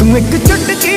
तू एक चुटकी